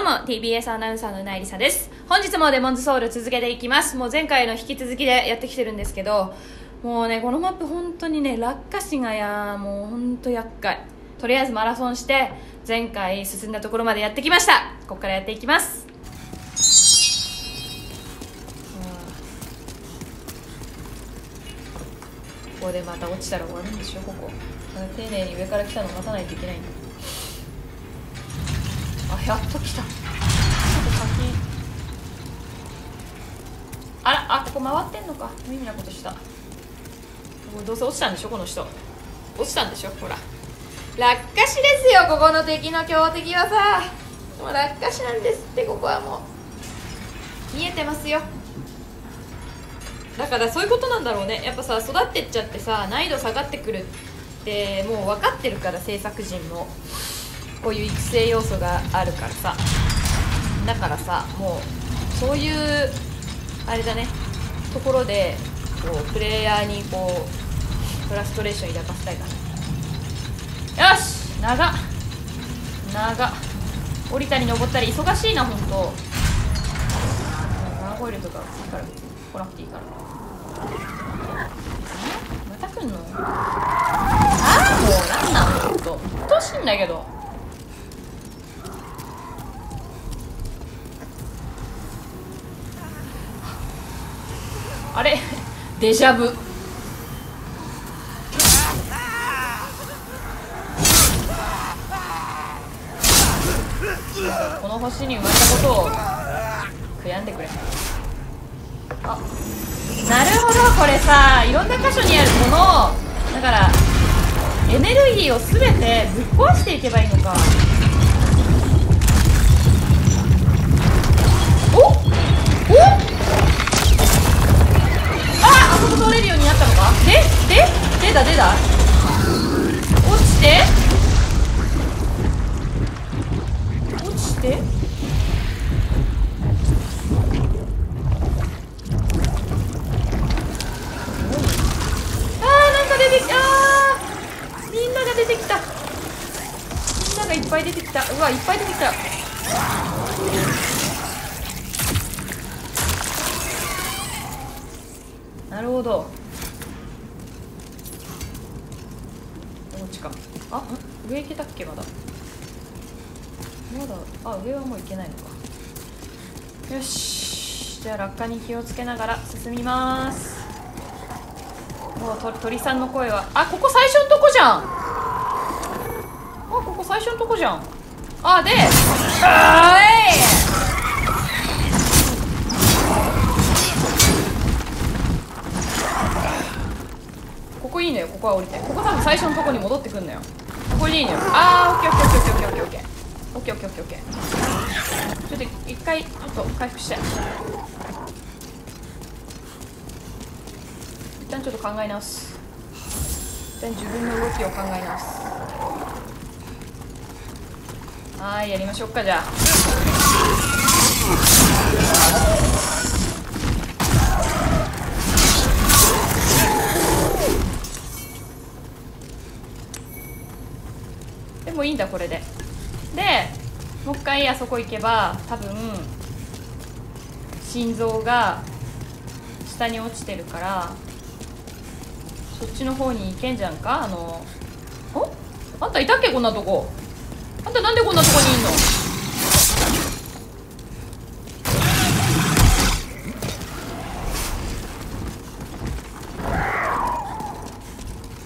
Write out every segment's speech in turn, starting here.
どうも TBS アナウンサーのうなえりさです。本日もデモンズソウル続けていきます。もう前回の引き続きでやってきてるんですけどもうねこのマップ本当にね落下死がやもう本当厄介。とりあえずマラソンして前回進んだところまでやってきました。ここからやっていきます。ここでまた落ちたら終わるんでしょここ。丁寧に上から来たの待たないといけないんだ。やっと来た。ちょっと先。あらあここ回ってんのか。無意味なことした。どうせ落ちたんでしょこの人。落ちたんでしょほら。落下死ですよここの敵の強敵はさ。もう落下死なんですってここはもう。見えてますよ。だからそういうことなんだろうね。やっぱさ育ってっちゃってさ難易度下がってくるってもう分かってるから制作陣も。こういう育成要素があるからさ。だからさもうそういうあれだね。ところでこうプレイヤーにこうフラストレーション抱かせたいかな。よし！長長降りたり登ったり忙しいな本当ガーゴイルとかいいから来なくていいから。また来んの？ああもうなんなん？ほんと。うっとうしいんだけど。あれ？デジャブ。この星に生まれたことを悔やんでくれ。あなるほど。これさいろんな箇所にあるこのだからエネルギーを全てぶっ壊していけばいいのか。お？お？出た出た。落ちて。っちか。あ上行けたっけまだ。まだあ上はもう行けないのか。よし。じゃあ落下に気をつけながら進みます。もう鳥さんの声は。あここ最初のとこじゃん。あここ最初のとこじゃん。あであー。ここは降りて。ここ多分最初のとこに戻ってくんのよ。ここでいいのよ。あーオッケーオッケーオッケーオッケーオッケーオッケー。オッケーオッケーオッケーオッケー。ちょっと一回ちょっと回復して。一旦ちょっと考え直す。一旦自分の動きを考え直す。はーいやりましょうかじゃあ。でもいいんだこれで。でもう一回あそこ行けば多分心臓が下に落ちてるからそっちの方に行けんじゃんか？あのお？あんたいたっけこんなとこ？あんたなんでこんなとこにいんの？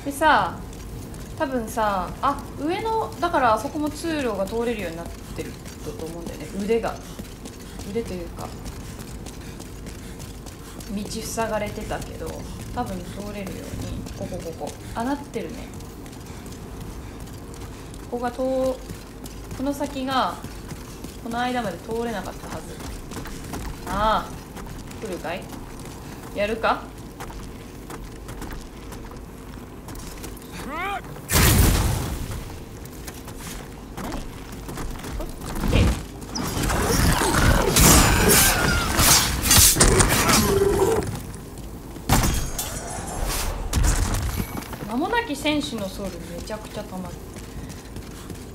でさ多分さあ上のだからあそこも通路が通れるようになってると思うんだよね。腕が。腕というか道塞がれてたけど多分通れるようにここここ。あなってるね。ここが通この先がこの間まで通れなかったはず。ああ来るかい？やるか？のソウルめちゃくちゃたまる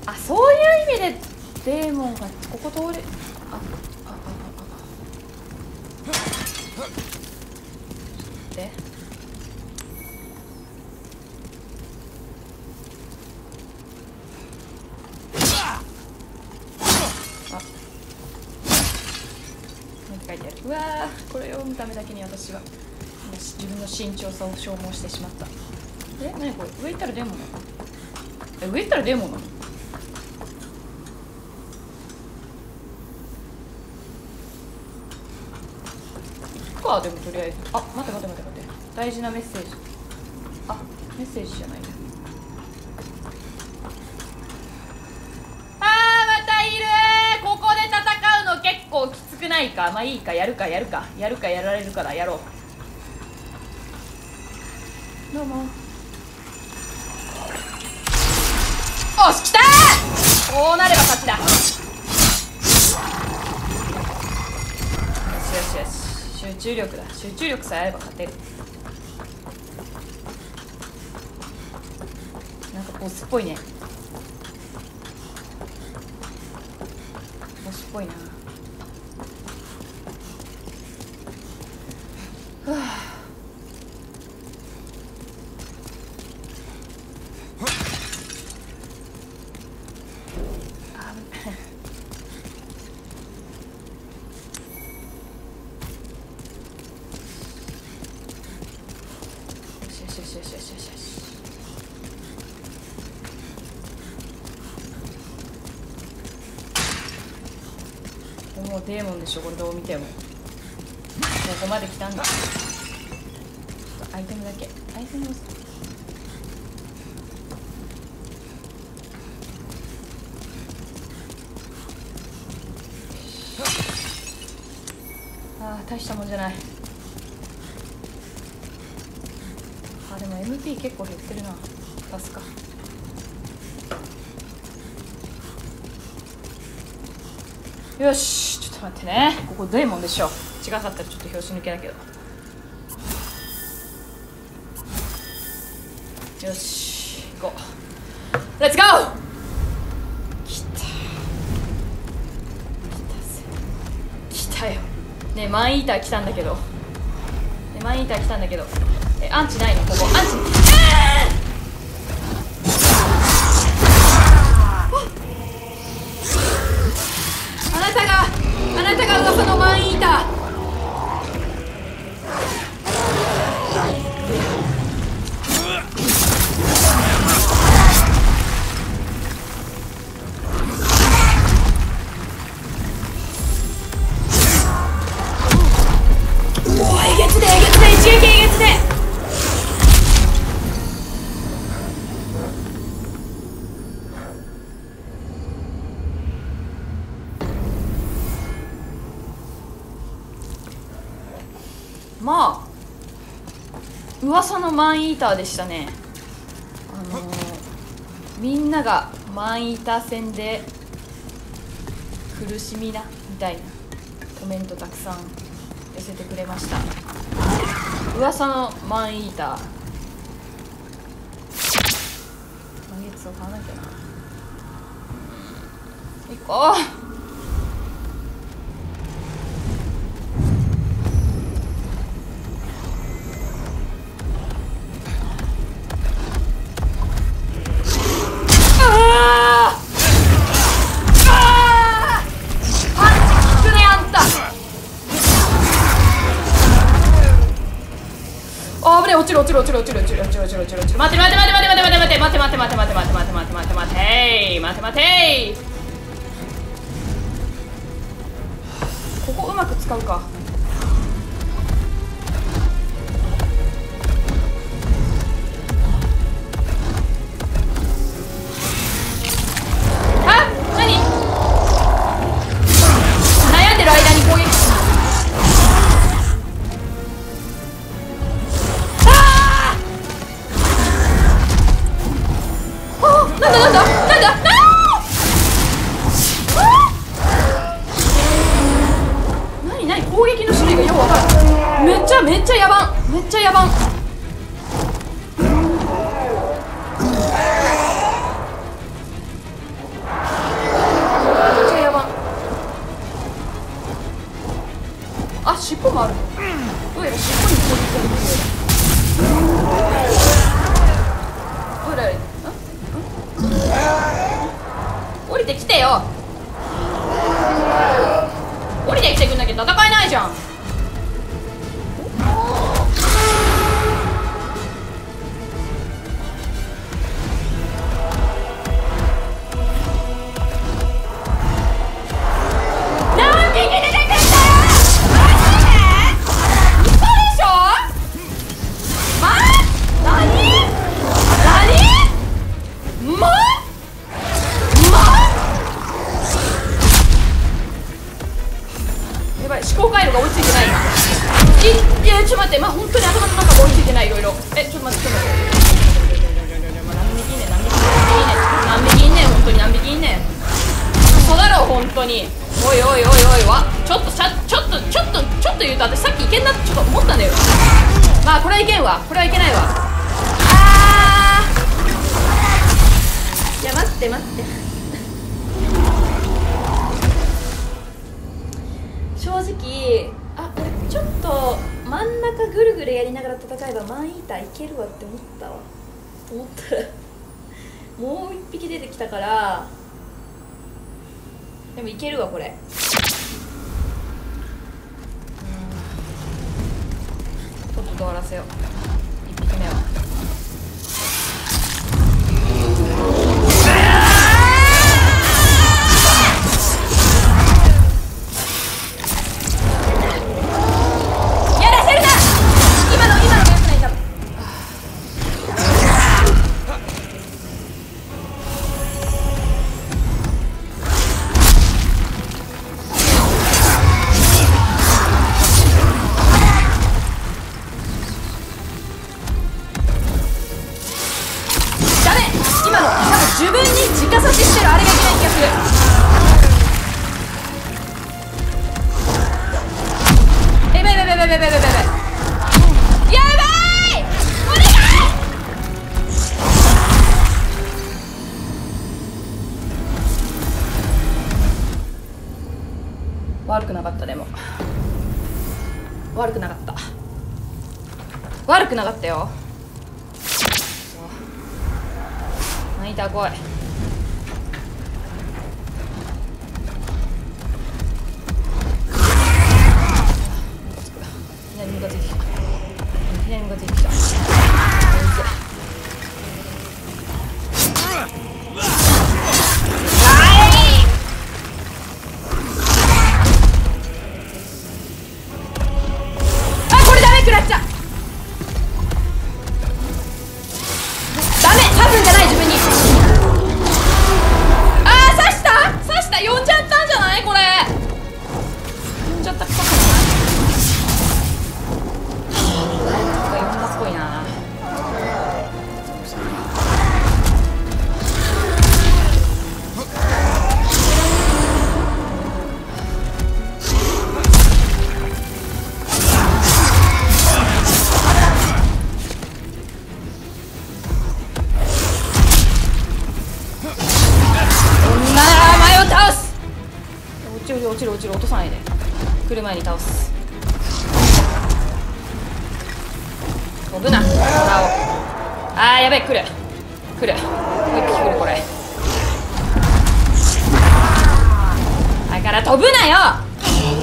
あそういう意味でデーモンがここ通れあああああであもう一回やるうわこれを読むためだけに私は自分の慎重さを消耗してしまったえ何これ？上行ったらデモなの？え上行ったらデモなの？かでもとりあえず。あ待って待って待って待って。大事なメッセージ。あメッセージじゃないあーまたいるここで戦うの結構きつくないか？まあいいかやるかやるか。やるかやられるからやろう。どうも。こうなれば勝ちだ。よしよしよし集中力だ。集中力さえあれば勝てる。なんかボスっぽいね。ボスっぽいな。ふわあ危ないよしよしよしよしよしよしよしもうデーモンでしょこれどう見ても。ここまで来たんだ。アイテムだけ。アイテムを。ああ大したもんじゃない。あでも MP 結構減ってるな。助か。よしちょっと待ってね。ここデーモンでしょ違かったらちょっと拍子抜けだけど。よし行こう。レッツゴー！来た。来たよ。ねマンイーター来たんだけど。ねマンイーター来たんだけど。えアンチないの？ここ。アンチ。えー！噂のマンイーターでしたね。あのーみんながマンイーター戦で苦しみなみたいなコメントたくさん寄せてくれました。噂のマンイーター。満月を買わなきゃな。行こう落ちる落ちる落ちる落ちる落ちる落ちる落ちる落ちる。落ちる待って待って待って待って待って待って待って待って待って待って待って待って待って待って待って待って待って。ここうまく使うか。あ尻尾もある。どうやら尻尾に攻撃ができるようだどうやら降りてきてよ。降りてきてくんなきゃ戦えないじゃん。まあ本当に頭の中が追いついてないいろいろ。えちょっと待ってちょっと待って。何匹いんねん何匹何匹いんね本当に何匹いんね。ん嘘だろ本当に。おいおいおいおいわ。ちょっとちゃちょっとちょっとちょっと言うと私さっきいけんなってちょっと思ったんだよ。まあこれはいけんわ。これはいけないわ。あー。いや待って待って。正直真ん中ぐるぐるやりながら戦えばマンイーターいけるわって思ったわ。思った。らもう一匹出てきたからでもいけるわこれ。うん。とっとと終わらせよう。一匹目は。悪くなかったよ。ナイター来い。一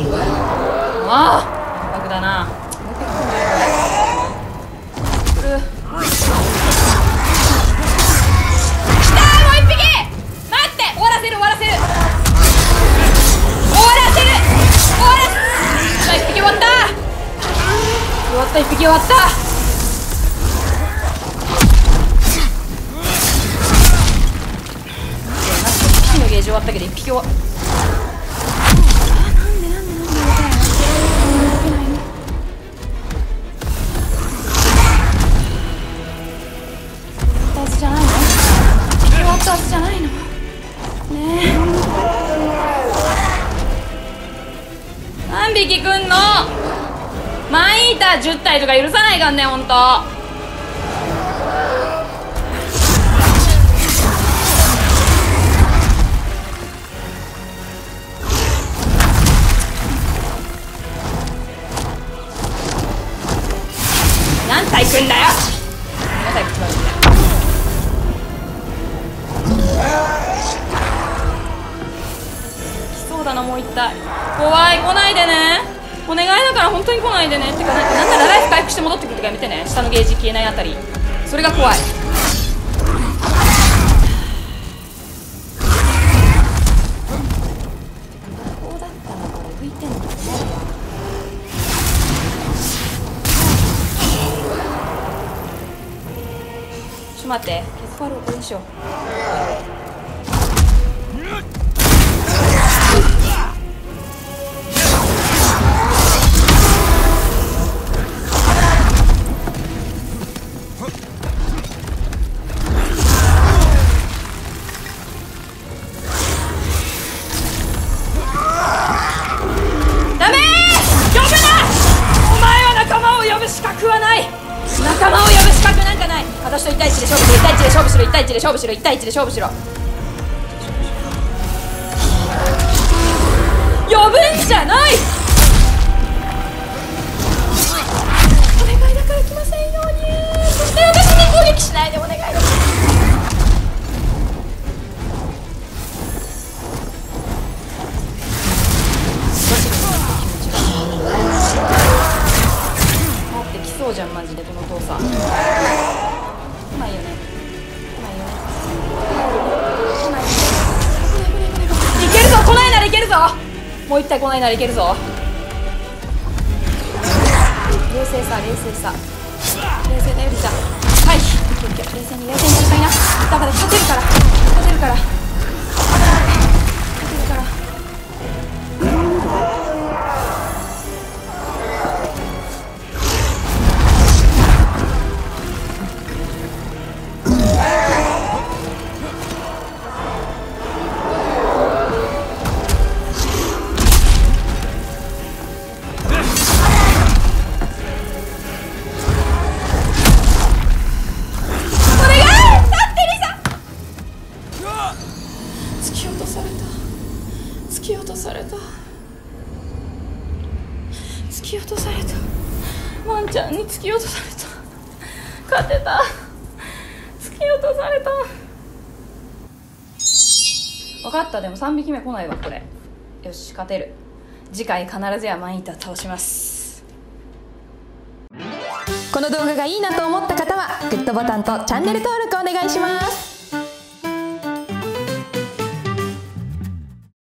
匹。待って終わらせる終わらせる。終わらせる。終わらせさあ一匹終わった。終わった一匹終わった。一匹のゲージ終わったけど一匹終わなんさ10体とか許さないかんねほんと。何体くんだよ。何体く来そうだなもう一体。怖い来ないでね。お願いだから本当に来ないでねってかなんかなんならライフ回復して戻ってくるとかやめてね。下のゲージ消えないあたり。それが怖い。ちょっと待って。ケツファルをこれにしようしろ1対1で勝負しろ。呼ぶんじゃない！来ないならいけるぞ。冷静さ冷静さ。冷静なゆりちゃんはい。冷静に冷静に戦いな。だから勝てるから。勝てるから。突き落とされた。突き落とされた。突き落とされた。ワンちゃんに突き落とされた。勝てた。突き落とされた。分かった。でも3匹目来ないわこれ。よし勝てる。次回必ずやマンイーター倒します。この動画がいいなと思った方はグッドボタンとチャンネル登録お願いします。